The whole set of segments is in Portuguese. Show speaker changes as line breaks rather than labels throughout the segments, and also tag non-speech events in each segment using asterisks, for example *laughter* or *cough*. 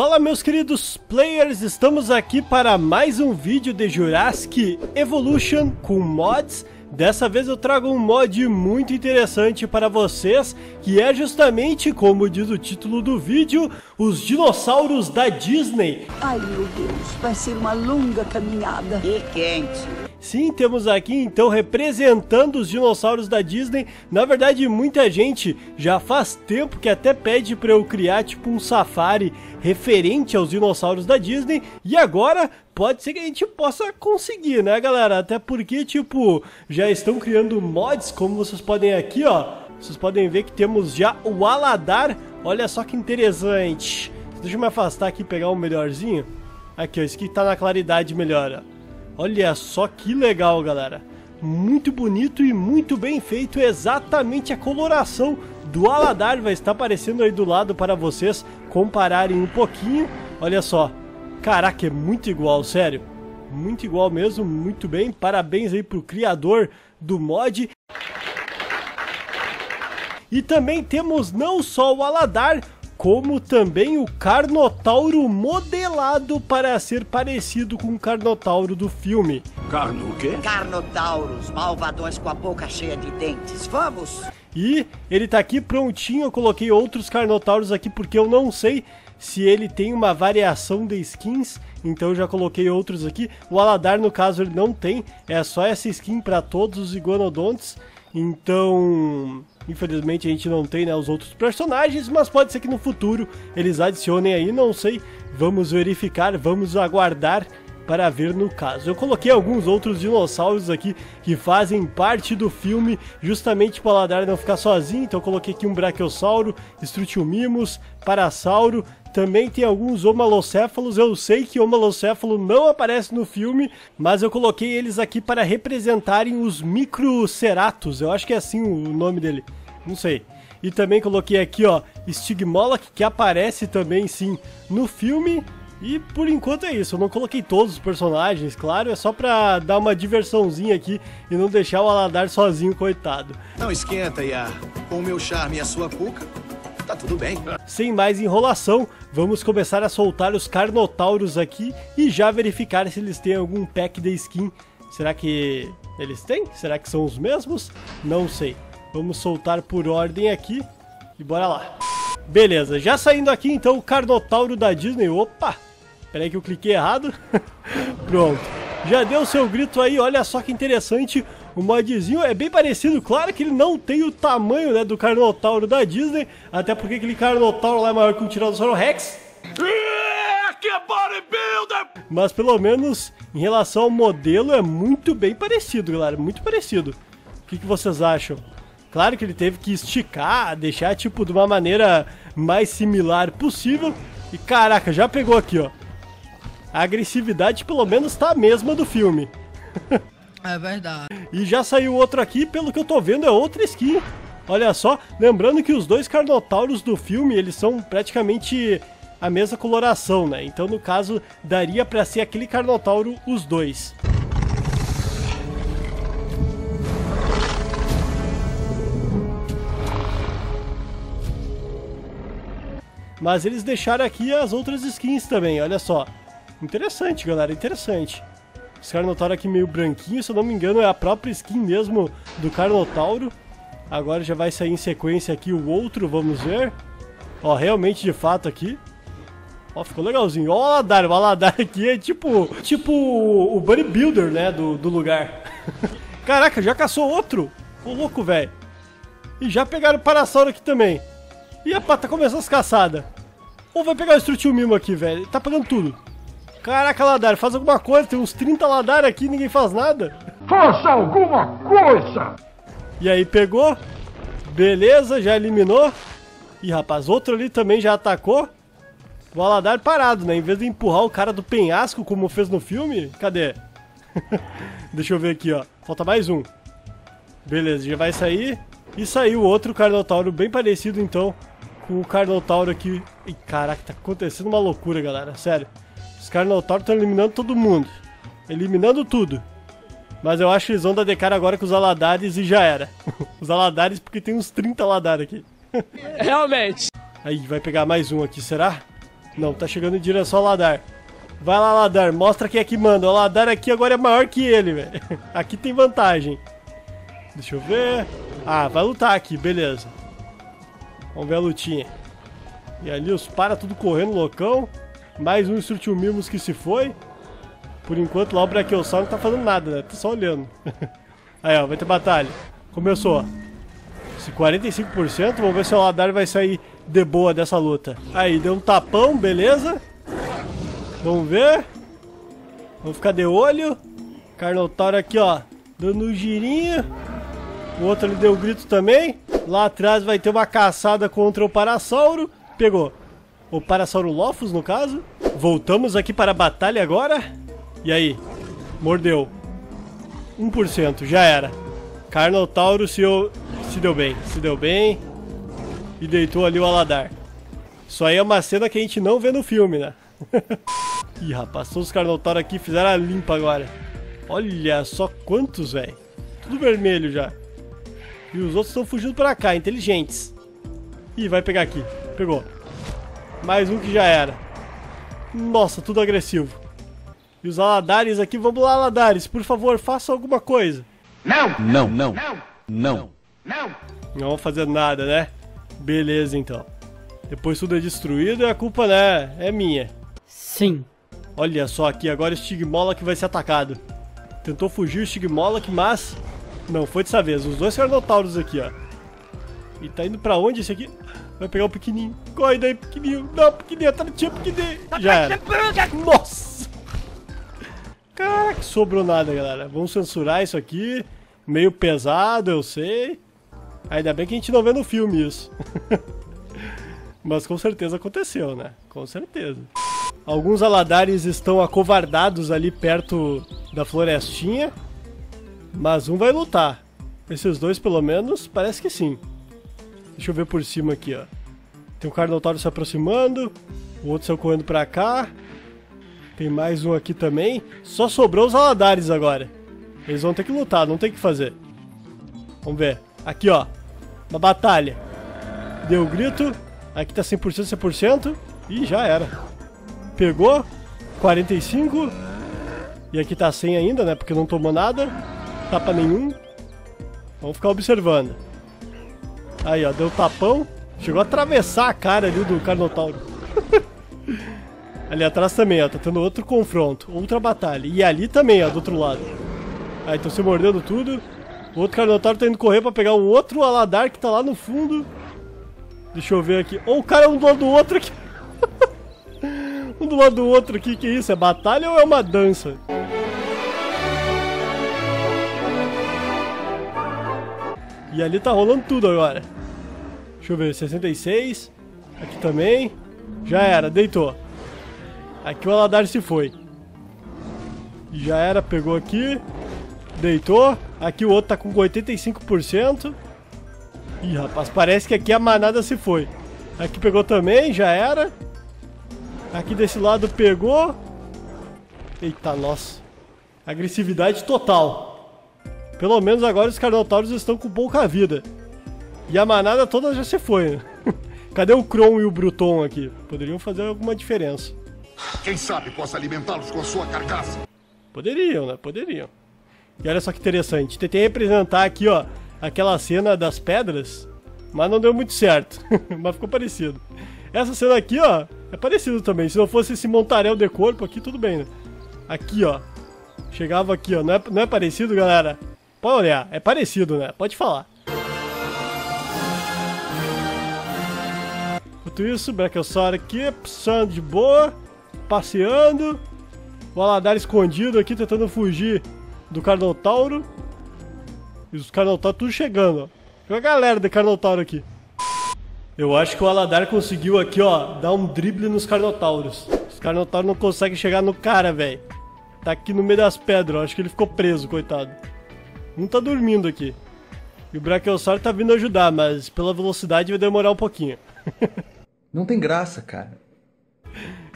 Fala meus queridos players, estamos aqui para mais um vídeo de Jurassic Evolution com mods Dessa vez eu trago um mod muito interessante para vocês, que é justamente, como diz o título do vídeo, os dinossauros da Disney.
Ai meu Deus, vai ser uma longa caminhada.
E quente.
Sim, temos aqui então representando os dinossauros da Disney. Na verdade, muita gente já faz tempo que até pede para eu criar tipo um safari referente aos dinossauros da Disney. E agora pode ser que a gente possa conseguir, né, galera? Até porque, tipo, já estão criando mods, como vocês podem aqui, ó. Vocês podem ver que temos já o Aladar. Olha só que interessante. Deixa eu me afastar aqui e pegar um melhorzinho. Aqui, ó, esse aqui tá na claridade melhor, ó. Olha só que legal, galera. Muito bonito e muito bem feito, exatamente a coloração do Aladar vai estar aparecendo aí do lado para vocês compararem um pouquinho. Olha só, caraca, é muito igual, sério. Muito igual mesmo, muito bem. Parabéns aí pro criador do mod. E também temos não só o Aladar, como também o Carnotauro modelado para ser parecido com o Carnotauro do filme.
Carno o quê?
Carnotauros, malvadões com a boca cheia de dentes. Vamos!
E ele tá aqui prontinho, eu coloquei outros Carnotauros aqui porque eu não sei se ele tem uma variação de skins, então eu já coloquei outros aqui. O Aladar, no caso, ele não tem, é só essa skin para todos os Iguanodontes, então Infelizmente a gente não tem né, os outros personagens, mas pode ser que no futuro eles adicionem aí, não sei. Vamos verificar, vamos aguardar para ver no caso. Eu coloquei alguns outros dinossauros aqui que fazem parte do filme, justamente para o Paladar não ficar sozinho. Então eu coloquei aqui um Brachiosauro, Strutiomimus, Parasauro, também tem alguns homalocéfalos. Eu sei que homalocéfalo não aparece no filme, mas eu coloquei eles aqui para representarem os microceratos. Eu acho que é assim o nome dele. Não sei. E também coloquei aqui, ó, Stigmoloch, que aparece também, sim, no filme. E por enquanto é isso, eu não coloquei todos os personagens, claro, é só pra dar uma diversãozinha aqui e não deixar o Aladar sozinho, coitado.
Não esquenta, Yar. Com o meu charme e a sua cuca, tá tudo bem.
Sem mais enrolação, vamos começar a soltar os Carnotauros aqui e já verificar se eles têm algum pack de skin. Será que eles têm? Será que são os mesmos? Não sei. Vamos soltar por ordem aqui e bora lá. Beleza, já saindo aqui então o Carnotauro da Disney. Opa, peraí que eu cliquei errado. *laughs* Pronto, já deu seu grito aí, olha só que interessante. O modzinho é bem parecido, claro que ele não tem o tamanho né, do Carnotauro da Disney, até porque aquele Carnotauro lá é maior que o Tiranossauro Rex.
Bodybuilder!
Mas pelo menos em relação ao modelo é muito bem parecido, galera, muito parecido. O que, que vocês acham? Claro que ele teve que esticar, deixar tipo de uma maneira mais similar possível. E caraca, já pegou aqui, ó. A agressividade pelo menos tá a mesma do filme. *laughs*
É verdade.
E já saiu outro aqui, pelo que eu tô vendo, é outra skin. Olha só, lembrando que os dois Carnotauros do filme, eles são praticamente a mesma coloração, né? Então, no caso, daria pra ser aquele Carnotauro os dois. Mas eles deixaram aqui as outras skins também, olha só. Interessante, galera, interessante. Esse Carnotauro aqui meio branquinho, se eu não me engano é a própria skin mesmo do Carnotauro. Agora já vai sair em sequência aqui o outro, vamos ver. Ó, realmente de fato aqui. Ó, ficou legalzinho. Ó Aladar, o Aladar aqui é tipo, tipo o bodybuilder, né, do, do lugar. *laughs* Caraca, já caçou outro? Ô louco, velho. E já pegaram o Parasauro aqui também. E a tá começando as caçadas. Ou vai pegar o Strutil Mimo aqui, velho. Tá pegando tudo. Caraca, Ladar, faz alguma coisa. Tem uns 30 Ladar aqui e ninguém faz nada.
Faça alguma coisa!
E aí, pegou. Beleza, já eliminou. Ih, rapaz, outro ali também já atacou. O Aladar parado, né? Em vez de empurrar o cara do penhasco, como fez no filme. Cadê? *laughs* Deixa eu ver aqui, ó. Falta mais um. Beleza, já vai sair. E saiu outro Carnotauro bem parecido, então, com o Carnotauro aqui. E caraca, tá acontecendo uma loucura, galera. Sério. Os Carnotauros estão eliminando todo mundo. Eliminando tudo. Mas eu acho que eles vão dar de cara agora com os Aladares e já era. *laughs* os Aladares, porque tem uns 30 Aladar aqui. *laughs*
Realmente.
Aí, vai pegar mais um aqui, será? Não, tá chegando em direção ao Ladar. Vai lá, Ladar, mostra quem é que manda. O Ladar aqui agora é maior que ele, velho. *laughs* Aqui tem vantagem. Deixa eu ver. Ah, vai lutar aqui, beleza. Vamos ver a lutinha. E ali os para tudo correndo, loucão. Mais um Instrutil Mimos que se foi. Por enquanto lá o Brachiosaur não tá fazendo nada, né? Tá só olhando. *laughs* Aí, ó, vai ter batalha. Começou. Esse 45%, vamos ver se o Ladar vai sair de boa dessa luta. Aí, deu um tapão, beleza. Vamos ver. Vamos ficar de olho. Carnotauro aqui, ó, dando um girinho. O outro ali deu um grito também. Lá atrás vai ter uma caçada contra o Parasauro. Pegou. O Parasaurolophus, no caso. Voltamos aqui para a batalha agora. E aí? Mordeu. 1%, já era. Carnotauro se, se deu bem. Se deu bem. E deitou ali o Aladar. Isso aí é uma cena que a gente não vê no filme, né? *laughs* Ih, rapaz, todos os Carnotauro aqui fizeram a limpa agora. Olha só quantos, velho. Tudo vermelho já. E os outros estão fugindo pra cá, inteligentes. Ih, vai pegar aqui. Pegou. Mais um que já era. Nossa, tudo agressivo. E os Aladares aqui, vamos lá, Aladares, por favor, faça alguma coisa.
Não! Não, não. Não.
Não. Não vão fazer nada, né? Beleza, então. Depois tudo é destruído e a culpa, né, é minha.
Sim.
Olha só aqui, agora o Stigmolok vai ser atacado. Tentou fugir o Stigmolok, mas não foi dessa vez. Os dois Carnotauros aqui, ó. E tá indo pra onde esse aqui? Vai pegar o pequenininho. Corre daí, pequenininho. Não, pequenininho, atrativo, pequenininho. Já era. Nossa! Caraca, sobrou nada, galera. Vamos censurar isso aqui. Meio pesado, eu sei. Ainda bem que a gente não vê no filme isso. *laughs* Mas com certeza aconteceu, né? Com certeza. Alguns aladares estão acovardados ali perto da florestinha. Mas um vai lutar. Esses dois, pelo menos, parece que sim. Deixa eu ver por cima aqui, ó. Tem um Carnotauro se aproximando. O outro saiu correndo pra cá. Tem mais um aqui também. Só sobrou os Aladares agora. Eles vão ter que lutar, não tem o que fazer. Vamos ver. Aqui, ó. Uma batalha. Deu o grito. Aqui tá 100%, 100%. E já era. Pegou. 45. E aqui tá 100 ainda, né? Porque não tomou nada. Tapa nenhum. Vamos ficar observando. Aí, ó. Deu tapão. Chegou a atravessar a cara ali do Carnotauro. ali atrás também, ó. Tá tendo outro confronto. Outra batalha. E ali também, ó. Do outro lado. Aí, estão se mordendo tudo. O outro Carnotauro tá indo correr pra pegar o outro Aladar que tá lá no fundo. Deixa eu ver aqui. Oh, o cara é um do lado do outro aqui. *laughs* um do lado do outro aqui. Que isso? É batalha ou é uma dança? E ali tá rolando tudo agora. Deixa eu ver, 66. Aqui também. Já era, deitou. Aqui o Aladar se foi. Já era, pegou aqui. Deitou. Aqui o outro tá com 85%. Ih, rapaz, parece que aqui a manada se foi. Aqui pegou também, já era. Aqui desse lado pegou. Eita, nossa. Agressividade total. Pelo menos agora os Carnotauros estão com pouca vida. E a manada toda já se foi. Né? *laughs* Cadê o Kron e o Bruton aqui? Poderiam fazer alguma diferença.
Quem sabe possa alimentá-los com a sua carcaça.
Poderiam, né? Poderiam. E olha só que interessante. Tentei representar aqui, ó, aquela cena das pedras, mas não deu muito certo. *laughs* mas ficou parecido. Essa cena aqui, ó, é parecido também. Se não fosse esse montarel de corpo aqui, tudo bem, né? Aqui, ó. Chegava aqui, ó. Não é, não é parecido, galera? Pode olhar. É parecido, né? Pode falar. Enquanto isso, Brachiosaur aqui, passando de boa, passeando. O Aladar escondido aqui, tentando fugir do Carnotauro. E os Carnotauros tudo chegando, ó. Tem uma galera de Carnotauro aqui. Eu acho que o Aladar conseguiu aqui, ó, dar um drible nos Carnotauros. Os Carnotauros não conseguem chegar no cara, velho. Tá aqui no meio das pedras, ó. Acho que ele ficou preso, coitado. Um tá dormindo aqui. E o Brachiosaur tá vindo ajudar, mas pela velocidade vai demorar um pouquinho. *laughs*
Não tem graça, cara.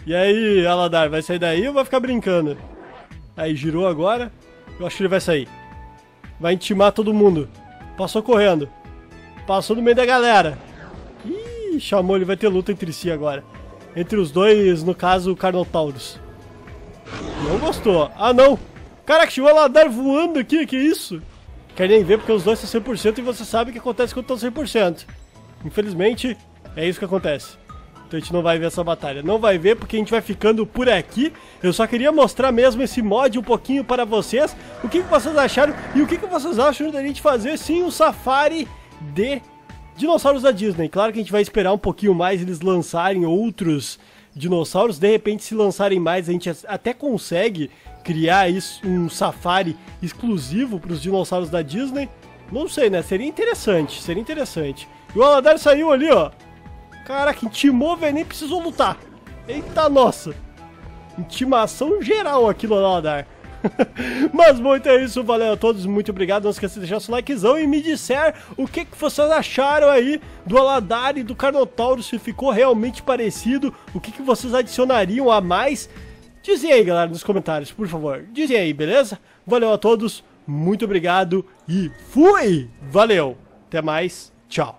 E aí, Aladar, vai sair daí ou vai ficar brincando? Aí, girou agora. Eu acho que ele vai sair. Vai intimar todo mundo. Passou correndo. Passou no meio da galera. Ih, chamou, ele vai ter luta entre si agora. Entre os dois, no caso, o Carnotaurus. Não gostou. Ah, não. Caraca, chegou a Aladar voando aqui, que isso? Quer nem ver porque os dois estão 100% e você sabe o que acontece quando estão 100%. Infelizmente, é isso que acontece. Então a gente não vai ver essa batalha. Não vai ver porque a gente vai ficando por aqui. Eu só queria mostrar mesmo esse mod um pouquinho para vocês. O que, que vocês acharam e o que, que vocês acham da gente fazer sim um safari de dinossauros da Disney. Claro que a gente vai esperar um pouquinho mais eles lançarem outros dinossauros. De repente, se lançarem mais, a gente até consegue criar isso, um safari exclusivo para os dinossauros da Disney. Não sei, né? Seria interessante, seria interessante. E o Aladar saiu ali, ó. Caraca, intimou, velho, nem precisou lutar. Eita, nossa. Intimação geral aqui no Aladar. *laughs* Mas então é isso, valeu a todos, muito obrigado, não esqueça de deixar seu likezão e me disser o que, que vocês acharam aí do Aladar e do Carnotauro, se ficou realmente parecido, o que, que vocês adicionariam a mais, dizem aí galera nos comentários, por favor, dizem aí, beleza? Valeu a todos, muito obrigado e fui! Valeu, até mais, tchau!